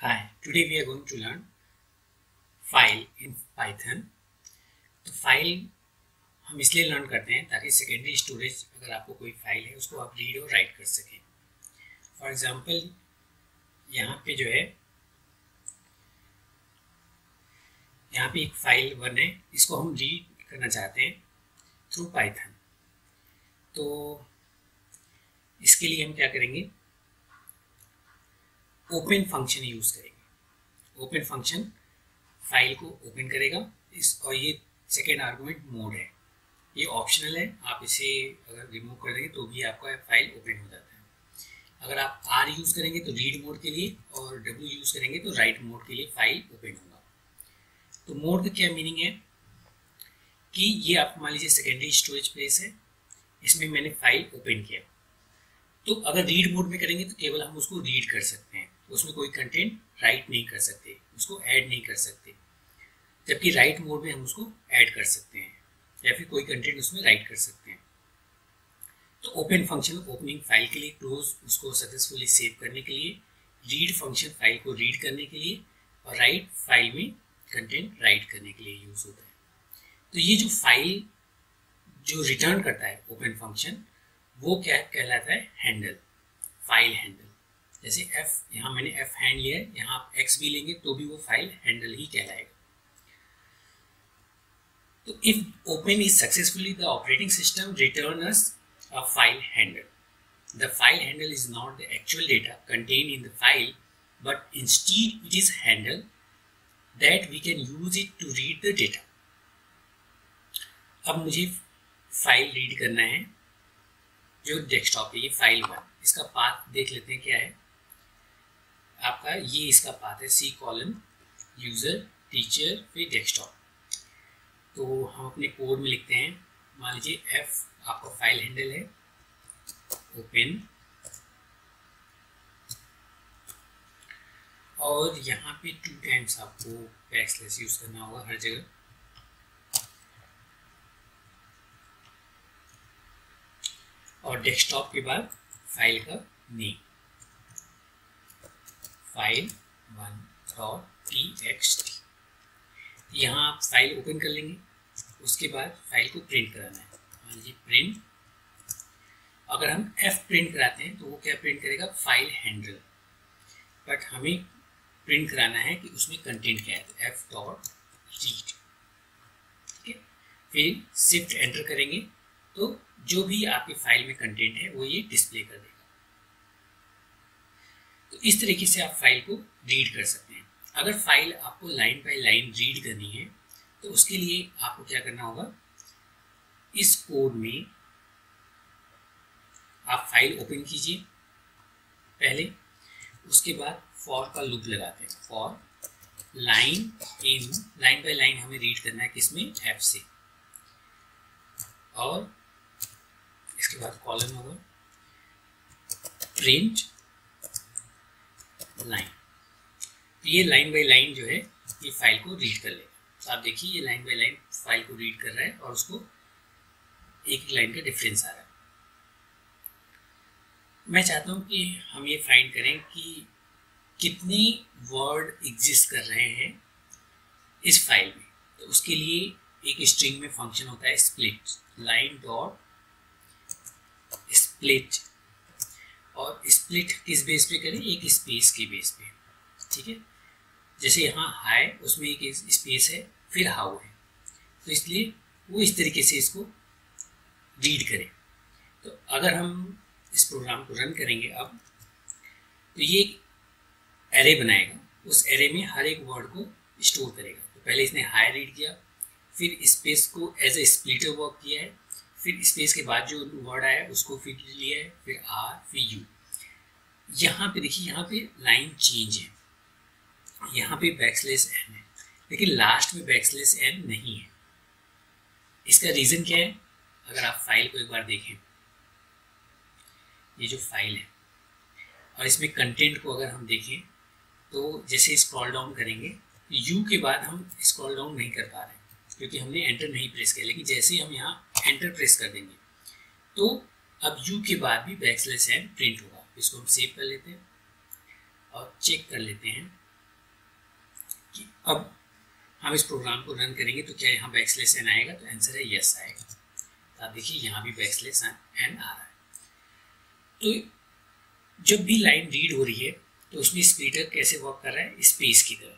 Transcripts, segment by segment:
Hi, today we are going to learn file in Python. तो file हम इसलिए learn करते हैं ताकि सेकेंडरी स्टोरेज अगर आपको कोई फ़ाइल है उसको आप रीड और राइट कर सकें। फॉर एग्जांपल यहाँ पे जो है यहाँ पे एक फ़ाइल है इसको हम रीड करना चाहते हैं थ्रू पाइथन तो इसके लिए हम क्या करेंगे? ओपन फ़ंक्शन यूज़ करेंगे। ओपन फ़ंक्शन फ़ाइल को ओपन करेगा। इस, और ये सेकेंड आर्गूमेंट मोड है। ये ऑप्शनल है। आप इसे अगर रिमूव कर देंगे तो भी आपका फ़ाइल ओपन हो जाता है। अगर आप आर यूज़ करेंगे तो रीड मोड के लिए और डब्ल्यू यूज़ करेंगे तो राइट मोड के लिए फ़ाइल ओपन होगा। तो मोड का क्या मीनिंग है? कि ये आप मान लीजिए सेकेंडरी स्टोरेज प्लेस है। इसमें मैंने फ़ाइल ओपन किया। तो अगर रीड मोड में करेंगे तो केवल हम उसको रीड कर सकते हैं। उसमें कोई कंटेंट राइट नहीं कर सकते, उसको ऐड नहीं कर सकते। जबकि राइट मोड में हम उसको ऐड कर सकते हैं, या फिर कोई कंटेंट उसमें राइट कर सकते हैं। तो ओपन फ़ंक्शन ओपनिंग फ़ाइल के लिए क्लोज उसको सक्सेसफुली सेव करने के लिए रीड फ़ंक्शन फ़ाइल को रीड करने के लिए, और राइट फ़ाइल में कंटेंट राइट करने के लिए यूज़ होता है। तो ये जो फ़ाइल जो रिटर्न करता है ओपन फ़ंक्शन वो क्या कहलाता है? हैंडल फ़ाइल हैंडल जैसे एफ़ यहाँ मैंने एफ़ हैंड लिया है, यहाँ आप एक्स भी लेंगे तो भी वो फ़ाइल हैंडल ही कहलाएगा। तो if open is successfully the operating system return us a file handle the file handle is not the actual data contained in the file but instead it is handle that we can use it to read the अब मुझे file read करना है, जो desktop है, ये file one इसका path देख लेते हैं क्या है। आपका ये इसका पाथ है सी कॉलन यूज़र टीचर फिर डेस्कटॉप तो हम अपने कोड में लिखते हैं, मान लीजिए एफ़ आपका फ़ाइल हैंडल है ओपन और यहाँ पे टू टाइम्स आपको बैकस्लैश यूज़ करना होगा हर जगह. और डेस्कटॉप के बाद फ़ाइल का name file one dot T X T यहाँ आप फ़ाइल ओपन कर लेंगे, उसके बाद फ़ाइल को प्रिंट कराना है। मान लीजिए प्रिंट। अगर हम एफ़ प्रिंट कराते हैं तो वो क्या प्रिंट करेगा? File handle. बट हमें प्रिंट कराना है कि उसमें कंटेंट क्या है तो एफ़ डॉट रीड ठीक है? फिर शिफ्ट एंटर करेंगे तो जो भी आपके फ़ाइल में कंटेंट है, वो ये डिस्प्ले कर देगा। तो इस तरीके से आप फ़ाइल को रीड कर सकते हैं। अगर फ़ाइल आपको लाइन बाई लाइन रीड करनी है तो उसके लिए आपको क्या करना होगा? इस कोड में आप फ़ाइल ओपन कीजिए पहले, उसके बाद फॉर का लूप लगाते हैं। For line in line by line हमें रीड करना है किसमें? एफ़ से। और इसके बाद कॉलम होगा। प्रिंट लाइन तो ये लाइन बाय लाइन जो है, ये फ़ाइल को रीड कर लेगा। तो आप देखिए, ये लाइन बाय लाइन फ़ाइल को रीड कर रहा है और उसको एक एक लाइन का डिफरेंस आ रहा है। मैं चाहता हूँ कि हम ये फाइंड करें कि कितने वर्ड एग्जिस्ट कर रहे हैं इस फ़ाइल में। तो उसके लिए एक स्ट्रिंग में फ़ंक्शन होता है स्प्लिट लाइन डॉट स्प्लिट और स्प्लिट किस बेस पे करें? एक स्पेस के बेस पे। ठीक है? जैसे यहाँ हाई उसमें एक स्पेस है, फिर हाउ है। तो इसलिए वो इस तरीके से इसको रीड करें। तो अगर हम इस प्रोग्राम को रन करेंगे अब तो ये एक एरे बनाएगा। उस एरे में हर एक वर्ड को स्टोर करेगा। तो पहले इसने हाई रीड किया, फिर स्पेस को एज ए स्प्लिटर वर्क किया है। फिर स्पेस के बाद जो वर्ड आया, उसको फिर लिया है, फिर आर फिर यू यहाँ पे देखिए, यहाँ पे लाइन चेंज है। यहाँ पे बैकस्लेस एन है। लेकिन लास्ट में बैक्सलेस एन नहीं है। इसका रीज़न क्या है? अगर आप फ़ाइल को एक बार देखें। ये जो फ़ाइल है। और इसमें कंटेंट को अगर हम देखें तो जैसे स्क्रॉल डाउन करेंगे यू के बाद हम स्क्रॉल डाउन नहीं कर पा रहे क्योंकि हमने एंटर नहीं प्रेस किया। लेकिन जैसे हम यहाँ एंटर प्रेस कर देंगे। तो अब यू के बाद भी बैक स्लैश एन प्रिंट होगा। इसको हम सेव कर लेते हैं और चेक कर लेते हैं कि अब हम इस प्रोग्राम को रन करेंगे तो क्या यहाँ बैकस्लेस एन आएगा? तो आंसर है यस आएगा। तो आप देखिए यहाँ भी बैकस्लेस एन आ रहा है। तो जब भी लाइन रीड हो रही है तो उसमें स्प्लिटर कैसे वर्क कर रहा है? स्पेस की तरह।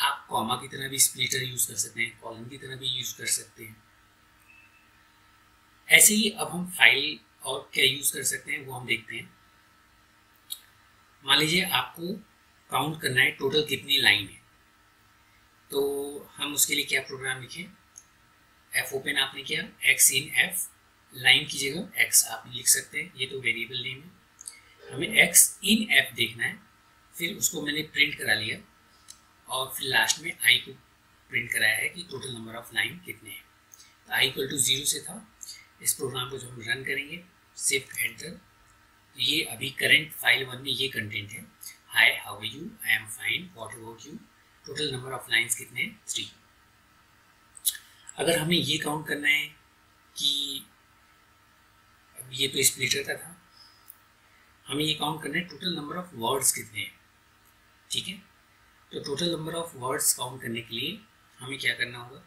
आप कॉमा की तरह भी स्प्लिटर यूज़ कर सकते हैं कॉलम की तरह भी यूज़ कर सकते हैं। ऐसे ही अब हम फ़ाइल और क्या यूज़ कर सकते हैं वो हम देखते हैं। मान लीजिए आपको काउंट करना है टोटल कितनी लाइन है। तो हम उसके लिए क्या प्रोग्राम लिखें? एफ़ ओपन आपने किया एक्स इन एफ़ लाइन की जगह एक्स आप लिख सकते हैं, ये तो वेरिएबल नेम है। हमें एक्स इन एफ़ देखना है, फिर उसको मैंने प्रिंट करा लिया, और फिर लास्ट में आई को प्रिंट कराया है कि टोटल नंबर ऑफ़ लाइन कितने हैं। तो आई इक्वल टू ज़ीरो से था इस प्रोग्राम को जो हम रन करेंगे सिर्फ़ एंटर ये अभी करंट फ़ाइल वन में ये कंटेंट है। Hi how you I am fine what about you total number of lines कितने हैं? थ्री अगर हमें ये काउंट करना है कि अब ये तो स्प्लिटर का था, हमें ये काउंट करना है टोटल नंबर ऑफ़ वर्ड्स कितने हैं? ठीक है? तो total number of words count करने के लिए हमें क्या करना होगा?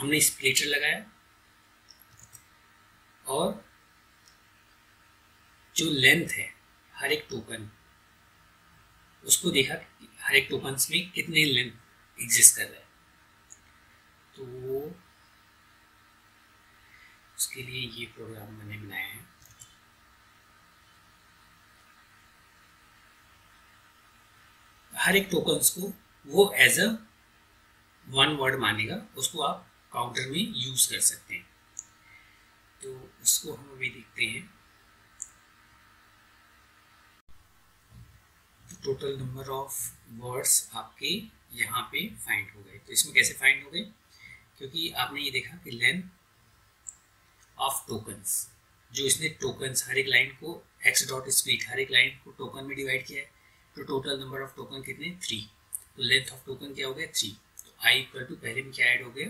हमने स्प्लिटर लगाया और जो लेंथ है, हर एक टोकन उसको देखा हर एक टोकन्स में कितने लेंथ एग्जिस्ट कर रहा है। तो उसके लिए ये प्रोग्राम मैंने बनाया है। हर एक टोकन्स को वो एज अ वन वर्ड मानेगा, उसको आप काउंटर में यूज़ कर सकते हैं। तो उसको हम अभी देखते हैं। टोटल नंबर ऑफ़ वर्ड्स आपके यहाँ पे फाइंड हो गए। तो इसमें कैसे फाइंड हो गए? क्योंकि आपने ये देखा कि लेंथ ऑफ़ टोकन्स जो इसने टोकन्स हर एक लाइन को एक्स डॉट स्पीड हर एक लाइन को टोकन में डिवाइड किया है तो टोटल नंबर ऑफ़ टोकन कितने? थ्री तो लेंथ ऑफ़ टोकन क्या हो गया? थ्री तो आई इक्वल टू पहले में क्या ऐड हो गया?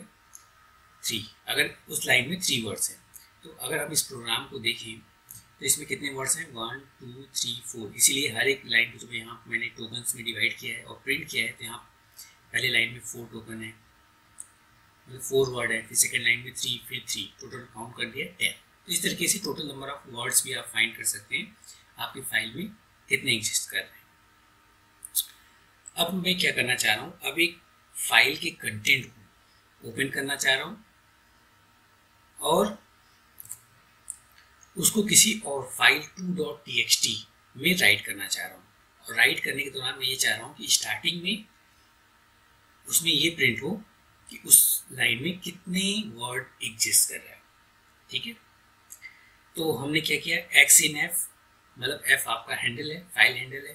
थ्री अगर उस लाइन में थ्री वर्ड्स हैं तो अगर हम इस प्रोग्राम को देखें तो इसमें कितने वर्ड्स हैं? वन टू थ्री फोर इसीलिए हर एक लाइन को जो यहाँ मैंने टोकन्स में डिवाइड किया है और प्रिंट किया है तो यहाँ पहले लाइन में फोर टोकन है मतलब फोर वर्ड है, फिर सेकेंड लाइन में थ्री फिर थ्री टोटल काउंट कर दिया टेन तो इस तरीके से टोटल नंबर ऑफ़ वर्ड्स भी आप फाइंड कर सकते हैं, आपकी फ़ाइल में कितने एग्जिस्ट कर रहे हैं। अब मैं क्या करना चाह रहा हूँ? अब एक फ़ाइल के कंटेंट को ओपन करना चाह रहा हूँ। और उसको किसी और file two dot T X T में राइट करना चाह रहा हूँ। और राइट करने के दौरान मैं ये चाह रहा हूँ कि स्टार्टिंग में उसमें ये प्रिंट हो कि उस लाइन में कितने वर्ड एग्जिस्ट कर रहा है। ठीक है? तो हमने क्या किया? एक्स इन एफ़ मतलब एफ़ आपका हैंडल है फ़ाइल हैंडल है।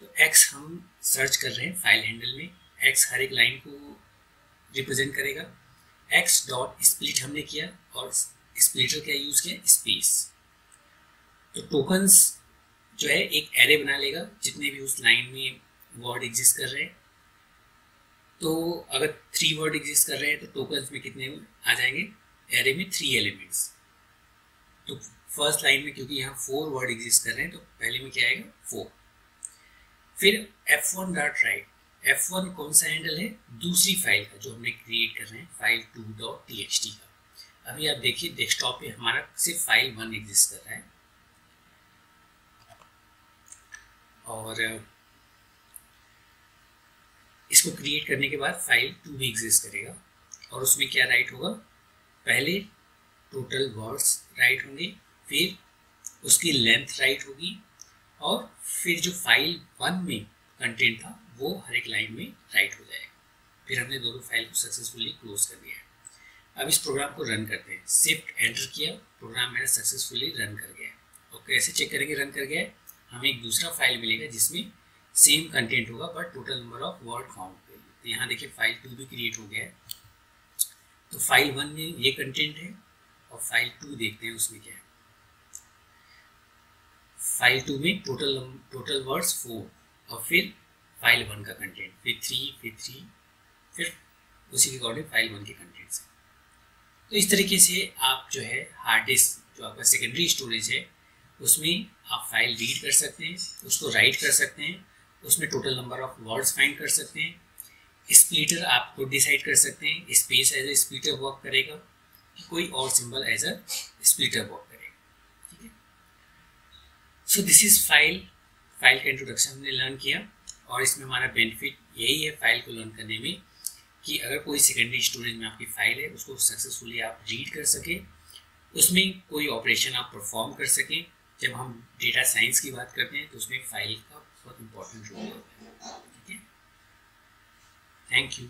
तो एक्स हम सर्च कर रहे हैं फ़ाइल हैंडल में। एक्स हर एक लाइन को रिप्रेजेंट करेगा। एक्स डॉट स्प्लिट हमने किया और स्प्लिटर क्या यूज़ किया? स्पेस तो टोकन्स जो है, एक एरे बना लेगा। जितने भी उस लाइन में वर्ड एग्जिस्ट कर रहे हैं। तो अगर थ्री वर्ड एग्जिस्ट कर रहे हैं तो टोकन्स में कितने आ जाएँगे? एरे में थ्री एलिमेंट्स तो फ़र्स्ट लाइन में क्योंकि यहाँ फोर वर्ड एग्जिस्ट कर रहे हैं तो पहले में क्या आएगा? फोर फिर F one dot write F one कौन सा हैंडल है? दूसरी फ़ाइल का, जो हमने क्रिएट कर रहे हैं file two dot T H T का। अभी आप देखिए डेस्कटॉप पे हमारा सिर्फ़ फ़ाइल वन एग्जिस्ट कर रहा है। और इसको क्रिएट करने के बाद फ़ाइल टू भी एग्जिस्ट करेगा। और उसमें क्या राइट होगा? पहले टोटल वर्ड्स राइट होंगे, फिर उसकी लेंथ राइट होगी, और फिर जो फ़ाइल वन में कंटेंट था वो हर एक लाइन में राइट हो जाएगा फिर हमने दोनों फ़ाइल को सक्सेसफुली क्लोज कर दिया है। अब इस प्रोग्राम को रन करते हैं। शिफ्ट एंटर किया प्रोग्राम मेरा सक्सेसफुली रन कर गया और कैसे चेक करेंगे रन कर गया हमें एक दूसरा फ़ाइल मिलेगा जिसमें सेम कंटेंट होगा but total number of word count तो यहाँ देखिए फ़ाइल टू भी क्रिएट हो गया है। तो फ़ाइल वन में ये कंटेंट है और फ़ाइल टू देखते हैं उसमें क्या है। फ़ाइल टू में टोटल टोटल वर्ड्स फोर और फिर फ़ाइल वन का कंटेंट फिर थ्री फिर थ्री फिर उसी के अकॉर्डिंग फ़ाइल वन के कंटेंट से तो इस तरीके से आप जो है हार्ड डिस्क जो आपका सेकेंडरी स्टोरेज है, उसमें आप फ़ाइल रीड कर सकते हैं, उसको राइट कर सकते हैं, उसमें total number of words find कर सकते हैं स्प्लिटर आप खुद डिसाइड कर सकते हैं space as a splitter work करेगा कोई और symbol as a splitter work करेगा। ठीक है? So this is file file का इंट्रोडक्शन हमने लर्न किया। और इसमें हमारा बेनिफिट यही है फ़ाइल को लर्न करने में कि अगर कोई सेकेंडरी स्टोरेज में आपकी फ़ाइल है, उसको सक्सेसफुली आप रीड कर सकें, उसमें कोई ऑपरेशन आप परफॉर्म कर सकें। जब हम डेटा साइंस की बात करते हैं तो उसमें फ़ाइल का बहुत इम्पोर्टेंट रोल होता है। ठीक है? Thank you